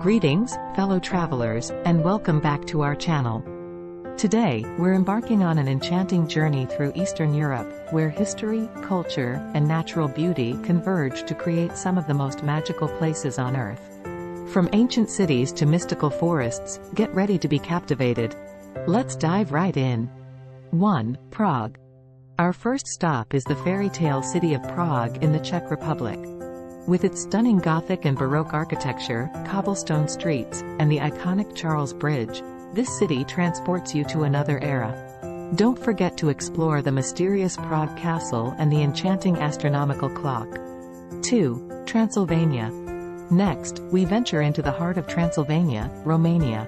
Greetings, fellow travelers, and welcome back to our channel. Today, we're embarking on an enchanting journey through Eastern Europe, where history, culture, and natural beauty converge to create some of the most magical places on Earth. From ancient cities to mystical forests, get ready to be captivated. Let's dive right in. 1. Prague. Our first stop is the fairy tale city of Prague in the Czech Republic. With its stunning Gothic and Baroque architecture, cobblestone streets, and the iconic Charles Bridge, this city transports you to another era. Don't forget to explore the mysterious Prague Castle and the enchanting astronomical clock. 2. Transylvania. Next, we venture into the heart of Transylvania, Romania.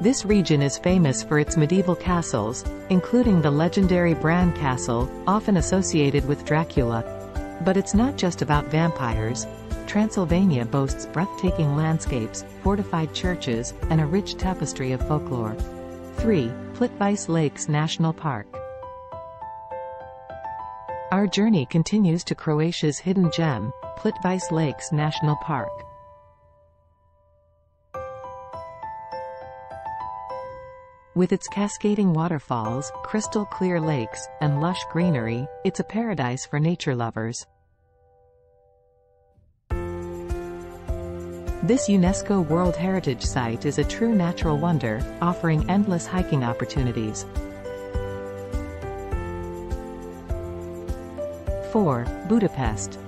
This region is famous for its medieval castles, including the legendary Bran Castle, often associated with Dracula, but it's not just about vampires. Transylvania boasts breathtaking landscapes, fortified churches, and a rich tapestry of folklore. 3. Plitvice Lakes National Park. Our journey continues to Croatia's hidden gem, Plitvice Lakes National Park. With its cascading waterfalls, crystal clear lakes, and lush greenery, it's a paradise for nature lovers. This UNESCO World Heritage Site is a true natural wonder, offering endless hiking opportunities. 4. Budapest.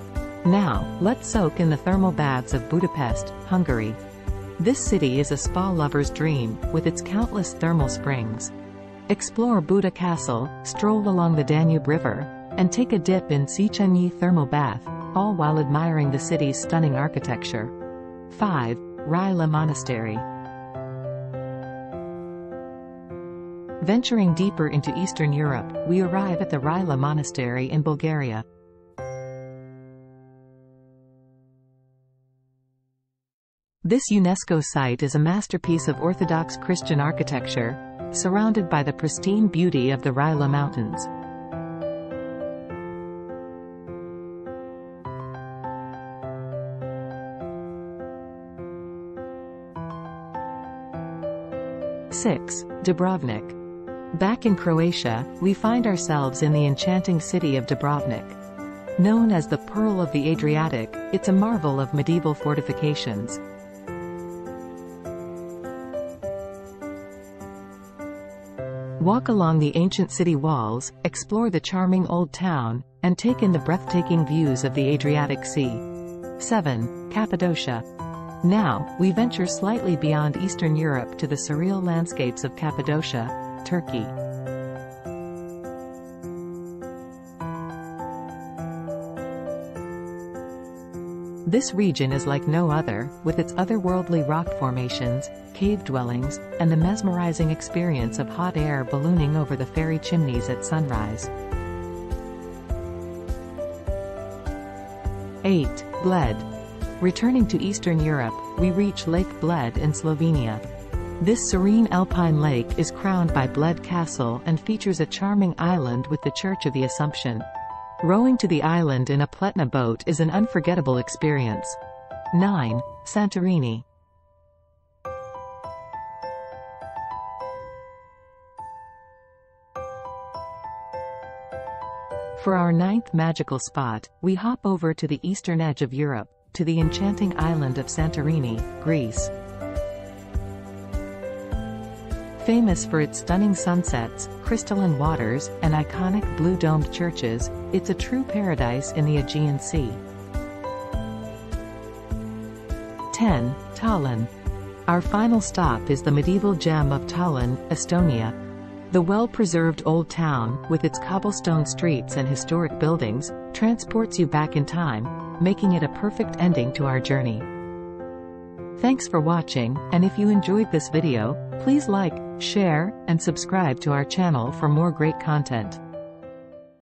Now, let's soak in the thermal baths of Budapest, Hungary. This city is a spa lover's dream, with its countless thermal springs. Explore Buda Castle, stroll along the Danube River, and take a dip in Széchenyi thermal bath, all while admiring the city's stunning architecture. 5. Rila Monastery Venturing deeper into Eastern Europe, we arrive at the Rila Monastery in Bulgaria. This UNESCO site is a masterpiece of Orthodox Christian architecture, surrounded by the pristine beauty of the Rila Mountains. Six, Dubrovnik. Back in Croatia, we find ourselves in the enchanting city of Dubrovnik. Known as the Pearl of the Adriatic, it's a marvel of medieval fortifications. Walk along the ancient city walls, explore the charming old town, and take in the breathtaking views of the Adriatic Sea. 7. Cappadocia. Now, we venture slightly beyond Eastern Europe to the surreal landscapes of Cappadocia, Turkey. This region is like no other, with its otherworldly rock formations, cave dwellings, and the mesmerizing experience of hot air ballooning over the fairy chimneys at sunrise. 8. Bled. Returning to Eastern Europe, we reach Lake Bled in Slovenia. This serene alpine lake is crowned by Bled Castle and features a charming island with the Church of the Assumption. Rowing to the island in a Pletna boat is an unforgettable experience. 9. Santorini. For our ninth magical spot, we hop over to the eastern edge of Europe, to the enchanting island of Santorini, Greece. Famous for its stunning sunsets, crystalline waters, and iconic blue-domed churches, it's a true paradise in the Aegean Sea. 10. Tallinn. Our final stop is the medieval gem of Tallinn, Estonia. The well-preserved old town, with its cobblestone streets and historic buildings, transports you back in time, making it a perfect ending to our journey. Thanks for watching, and if you enjoyed this video, please like, share, and subscribe to our channel for more great content.